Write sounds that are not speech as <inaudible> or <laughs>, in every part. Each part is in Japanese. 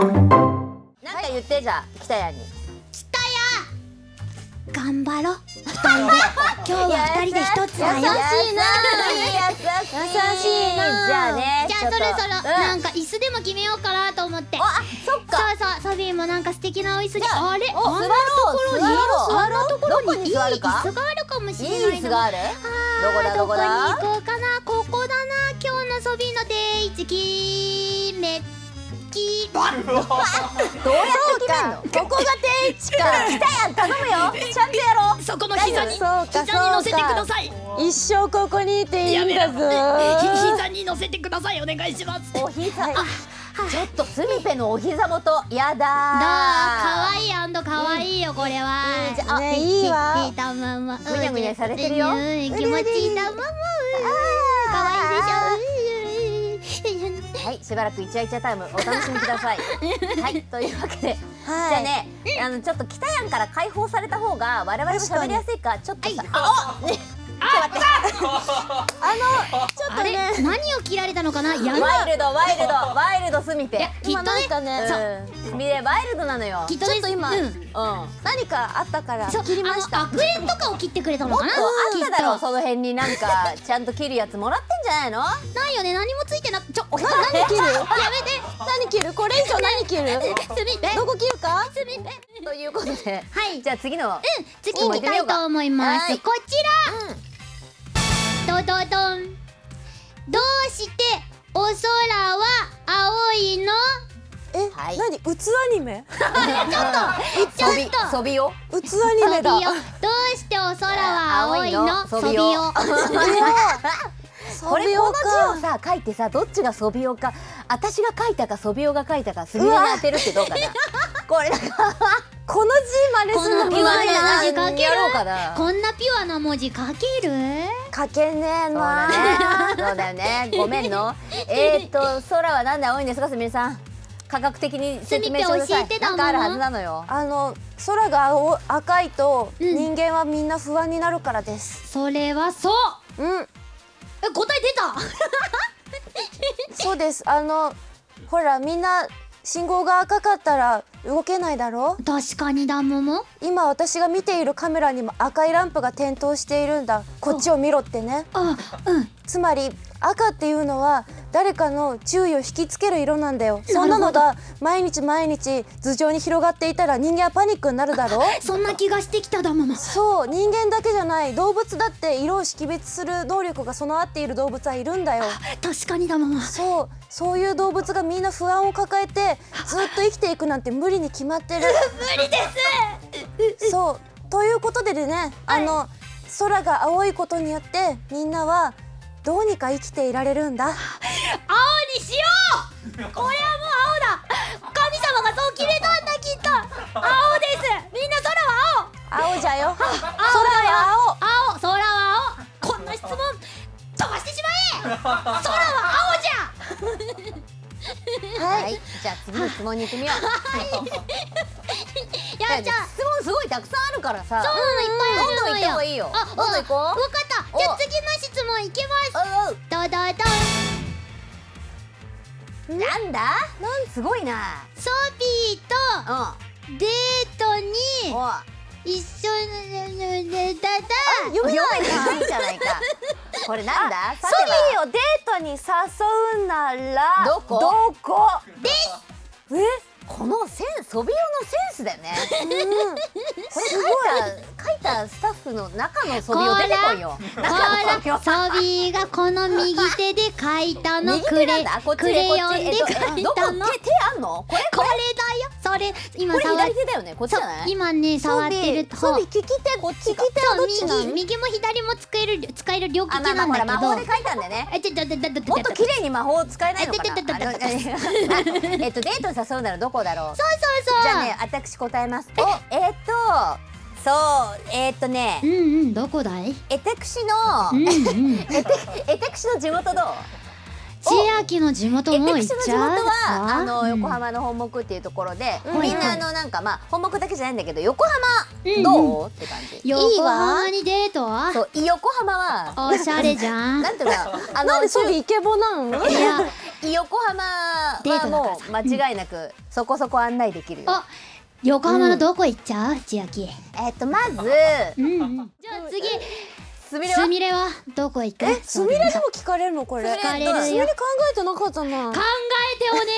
なんか言ってじゃあ北谷に。頑張ろ今日は二人で一つだよ。優しいな。優しいな。じゃあねじゃあそろそろうん。なんか椅子でも決めようかなと思って。あそっか。そうそうソフィーもなんか素敵なお椅子でじゃああれおあんなところにあんなところににいい椅子があるかもしいれないい椅子があるあーどこだどこだどこに行こうかなここだな今日のソフィーの定位置決めき <laughs> どうやって決めんの？ここが定位置か。北谷頼むよ。<laughs> ちゃんとやろう。そこの膝に膝に乗せてください。一生ここにいていいんだぞ。膝に乗せてくださいお願いします。お膝。ちょっとスミペのお膝元やだー。だ可愛い可愛いよこれは。いいいいわ。聞いたまま。ぐにゃぐにゃされてるようん気持ちいいたまま。可愛いでしょ。はいしばらくイチャイチャタイムお楽しみください。<laughs> はいというわけで。じゃあねあのちょっと北谷から解放された方が我々も喋りやすいかちょっとさあおね。ちょっと待って。あれ？何を切られたのかな？やばワイルドワイルドワイルドスミペきっとね。かねう。ん。ワイルドなのよ。きっとね。ちょっと今うんうん何かあったからそう切りました悪縁とかを切ってくれたのもっとかな。あっただろその辺になんか <laughs> ちゃんと切るやつもらってんじゃないの？ないよね何もついてなちょ。何切る？やめて何切る？これ以上何切る？すみぺ。どこ切るか。ということではい。じゃあ次のうん次行きたいと思います。はいこちら。ドドドン。どうしてお空は青いの？えはい。何？うつアニメ？<laughs> ちょっとソビソビオうつアニメだ。どうしてお空は青いの？ソビオ <laughs> これこの字をさ書いてさどっちがソビオか？私が書いたかソビオが書いたかすみれに当てるってどうかな？<laughs> これこの字真似こするのんな。ピュアな文字書ける？こんなピュアな文字書ける？書けねえそうだなね。そうだよね。ごめんの。えーっと空はなんで青いんですかすみれさん？科学的に説明してください。なんかあるはずなのよ。あの空が青赤いとうん。人間はみんな不安になるからです。それはそう。うん。え答え出た？そうです。あのほらみんな信号が赤かったら動けないだろ？確かにだもも今私が見ているカメラにも赤いランプが点灯しているんだ。こっちを見ろってね。あうん。つまり赤っていうのは誰かの注意を引きつける色なんだよ。そんなのなが毎日毎日頭上に広がっていたら人間はパニックになるだろ <laughs> そんな気がしてきただももそう人間だけじゃない。動物だって色を識別する能力が備わっている動物はいるんだよ。確かにだももそうそういう動物がみんな不安を抱えてずっと生きていくなんて無理に決まってる。<laughs> 無理です。そうということでね、あの空が青いことによってみんなはどうにか生きていられるんだ。青にしよう。これはもう青だ。神様がそう決めたんだきっと。青です。みんな空は青。青じゃよ。空青は青。空は青。こんな質問飛ばしてしまえ。空は青じゃ。青 <laughs> ははいいじゃあ次の質問に行ってみよう。い。<laughs> やじゃあ質問すごいたくさんあるからさ。そうなのいっぱいあるのよ。どんどん行った方がいいよ。あどんどん行こう。わかった。じゃあ次の質問いきます。おうおう。ドドドンなんだ？なんすごいな。ソビーとうデートんにお一緒に寝ただ読めないじゃないかこれなんだソビーをデートに誘うならどこどこえこのセンソビオのセンスだよねうんこれ書いたたスタッフの中のソビオ出てこいよほ中のソビオらソビーがこの右手で書いたのクレクレヨンで書いたのこ手手あんのこれこれだよそれ今これ左手だよねこっちじゃない今ね触ってる方ソビー利き手こっちか利き手はどっちの右右も左も使える使える両利きあまあまあなんだけどほら魔法で書いたんだよねえちょちょちょちょもっと綺麗に魔法を使えないのかなえててててててあのえっとデートに誘うならどこだろうそうそうそうじゃあね私答えますおえっとそうえっとねうんうんどこだい？えてくしのうんうん。えてえてくしの地元どう？千秋の地元も行っちゃう？元はあのうん横浜の本木っていうところでうん。みんなあのなんかまあ本木だけじゃないんだけど横浜うんどう？って感じ。横浜にデートは？そう横浜はおしゃれじゃん。<laughs> なんていうのあなんでソビーイケボなん？いや横浜はもう間違いなくそこそこ案内できるよ。あ横浜のどこ行っちゃう？千秋。えっとまずうんうん。じゃあ次。すみれは？すみれは？どこ行く？えすみれでも聞かれるの？これ。聞かれる。よすみれ考えてなかったな。考えてお願い。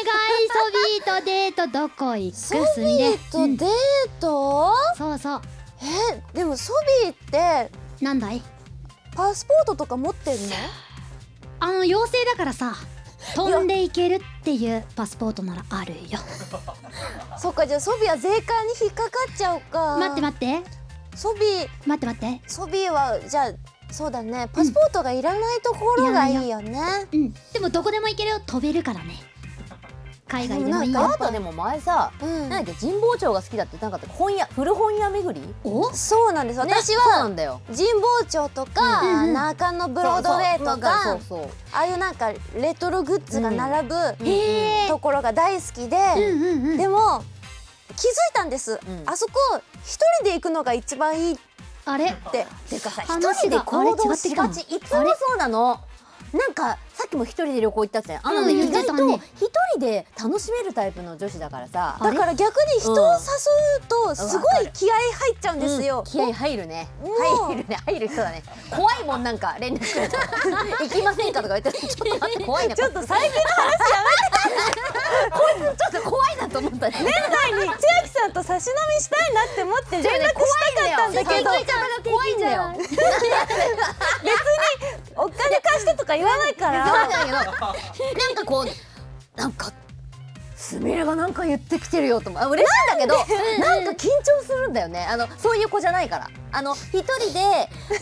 ソビーとデートどこ行く？ソビーとデート、そうそう。えでもソビーってなんだいパスポートとか持ってんの？あの妖精だからさ飛んでいけるっていうパスポートならあるよ。<laughs> そっかじゃあソビーは税関に引っかかっちゃうか。待って待って。ソビ。ー待って待って。ソビーはじゃあそうだね。パスポートがいらないところがいいよね、うん。でもどこでも行けるよ。飛べるからね海外でもいいよ。あなたでも前さうん。なんだっけ神保町が好きだってなかった本屋古本屋巡り？お？そうなんです。私は神保町とか、うんうん中野ブロードウェイとかああいうなんかレトログッズが並ぶへえ。ところが大好きで、うんうんうん。でも気づいたんです、ん。あそこ一人で行くのが一番いいっあれ？ててかさ一話人でが行動しがち。いつもそうなの。なんかさっきも一人で旅行行ったってあのねうん。意外と一人で楽しめるタイプの女子だからさだから逆に人を誘うとすごい気合い入っちゃうんですよ、うん。気合入るね。入るね。入る人だね。怖いもんなんか連絡来ると。<laughs> 行きませんかとか言ってちょっと待って。怖いなちょっと最近の <laughs> こいつちょっと怖いなと思ったね年内に千秋さんと差し飲みしたいなって思って連絡したかったんだけど。怖いんだよ怖いんだよお金貸してとか言わないから。そうだけどなんかこうなんかすみれがなんか言ってきてるよと思うあ嬉しいんだけどなんか緊張するんだよね。あのそういう子じゃないから。あの一人で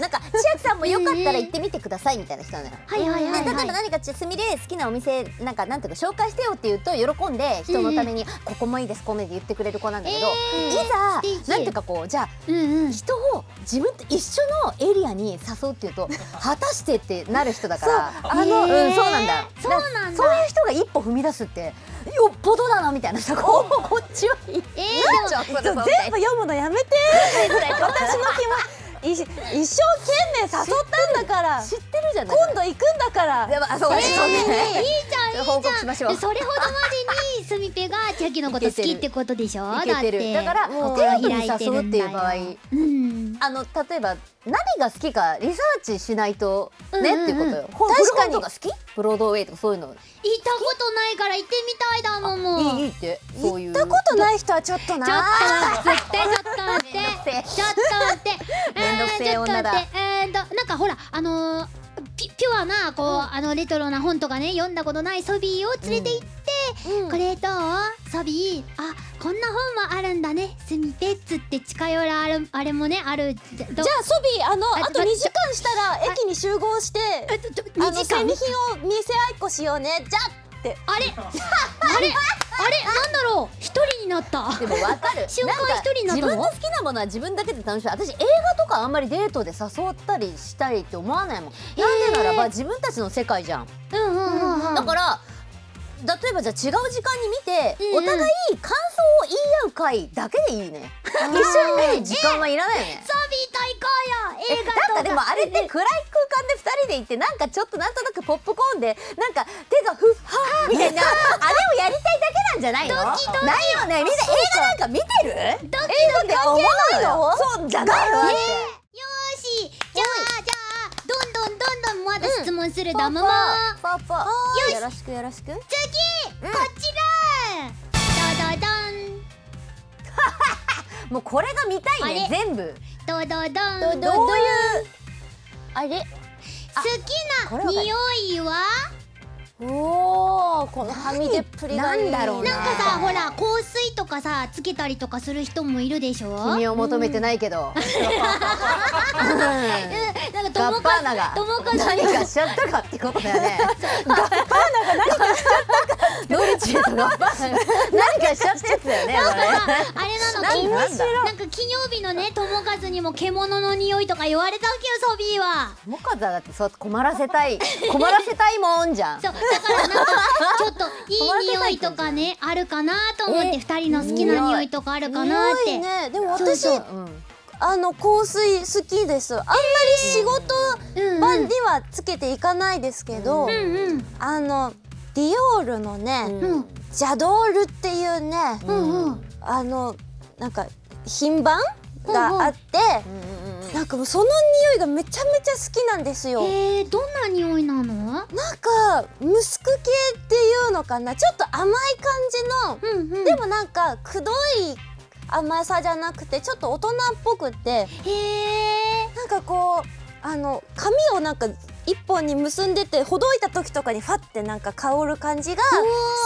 なんか千秋さんもよかったら行ってみてくださいみたいな人なのよ。はいはいはいで例えばはい何かちすみれ好きなお店なんかなんていうか紹介してよって言うと喜んで人のために、ここもいいですここもいいです言ってくれる子なんだけど、えーいざなんていうかこうじゃあうんうん。人を自分と一緒のエリアに誘うっていうと <laughs> 果たしてってなる人だから。あのあの、うん、そうなんだよ。そうなんだ。そういう人が一歩踏み出すってよっぽどだなみたいなさこうこっちはいい。えー、全部読むのやめて。私の気持ちい一生懸命誘ったんだから。知ってるじゃない。今度行くんだから。でもあそう、えーそうね。いいじゃんいいじゃん。報告しましょう。でそれほどまでにスミペが千秋のこと好きってことでしょいけてるだからもうデートに誘うっていう場合うんあの例えば何が好きかリサーチしないとね、っていうことよ。ほ確かに。ブロードウェイとかそういうの。行ったことないから行ってみたいだもん。もういいって。そういう。行ったことない人はちょっとな。ちょっと。待って、ちょっと待って、ちょっと待って、<laughs> めんどくせえ女だ。えーとなんかほら、あのー、ピピュアな、こう、あのレトロな本とかね、読んだことないソビーを連れて行って、うん。これどう？ソビー、あ、こんな本もあるんだね、スミペッツって近寄るある、あれもね、ある。じゃあソビーあのああと2時間したら駅に集合してあの2時間？戦利品を見せ合いっこしようね。じゃあって。あれ？あれ？あれ？なんだろう？一人になった。でもわかる。瞬間一人になったの？自分の好きなものは自分だけで楽しい。私映画とかあんまりデートで誘ったりしたいって思わないもん、なんでならば自分たちの世界じゃん、うんうんうんうん。だから例えばじゃあ違う時間に見て、うんうん。お互い感想を言い合う会だけでいいね。一緒に時間はいらないよね。ソビーと行こうよえ映画とか。なんかでもあれって暗い空間で2人で行ってなんかちょっとなんとなくポップコーンでなんか手がふっはみたいなあれをやりたいだけなんじゃないの？ドキドキないよね。みんな映画なんか見てる？映ドキ画って思うの？よそうじゃないの？って。よーしじゃあじゃあどんどんどんどんまだ質問するだももパパよろしくよろしく。次こちら。ドドドン。<laughs> もうこれが見たいね全部。ドドドン。どういう？あれ？好きな匂いは？このはみ出っぷりがいいなんだろうな。なんかさほら香水とかさつけたりとかする人もいるでしょ？君を求めてないけど。うん。なんかガッパーナが。何かしちゃったかってことだよね。ガッパーナが何かしちゃったか。<laughs> ドルチェとガッパーナ。が何かしちゃったやつだよねあれなんだ。なんか金曜日のね友和にも獣の匂いとか言われたわけよソビーは。モカザだってそう困らせたい。困らせたいもんじゃん。そうだからなんかちょっといい匂いとかね <laughs> あるかなと思ってえ二人の好きな匂いとかあるかなって。ね。でもそう私そう。うん。あの香水好きです。あんまり仕事場にはつけていかないですけど、うんうん。あのディオールのね、うん。ジャドールっていうね、うんうん。あのなんか品番があって、うんうんうんなんかもうその匂いがめちゃめちゃ好きなんですよ。えー、どんな匂いなの？なんかムスク系っていうのかな？ちょっと甘い感じの、うんうん。でもなんかくどい甘さじゃなくてちょっと大人っぽくって。へえなんかこうあの髪をなんか一本に結んでてほどいた時とかにファってなんか香る感じが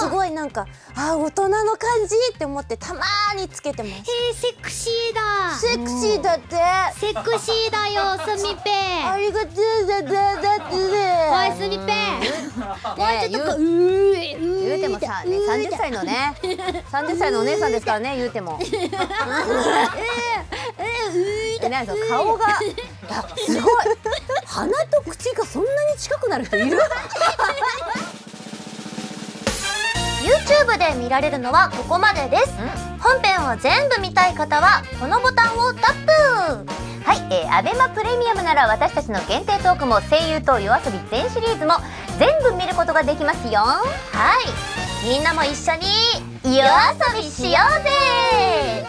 すごいなんかあー大人の感じって思ってたまーにつけてます。へえセクシーだ。セクシーだって。セクシーだよスミペありがとうだだだってね。おいスミペもうちょっとこうう。ーうー言うてもさねうー30歳のね。<laughs> 30歳のお姉さんですからね言うても。<laughs> えなんか顔があすごい鼻と口がそんなに近くなる人いる？<laughs> YouTube で見られるのはここまでです。本編を全部見たい方はこのボタンをタップ。はい、えー、アベマプレミアムなら私たちの限定トークも声優と夜遊び全シリーズも全部見ることができますよ。はい。みんなも一緒に夜遊びしようぜ